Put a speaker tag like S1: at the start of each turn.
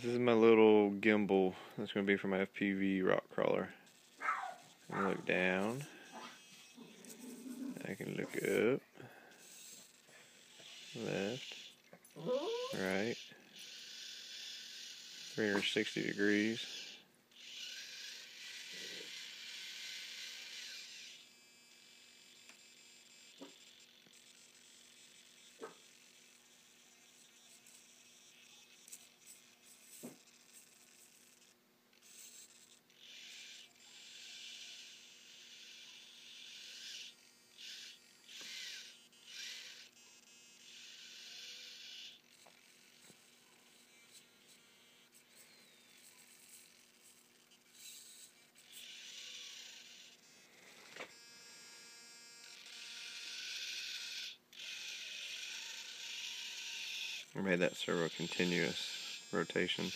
S1: This is my little gimbal. That's going to be for my FPV rock crawler. I look down. I can look up. Left. Right. 360 degrees. Made that servo continuous rotation.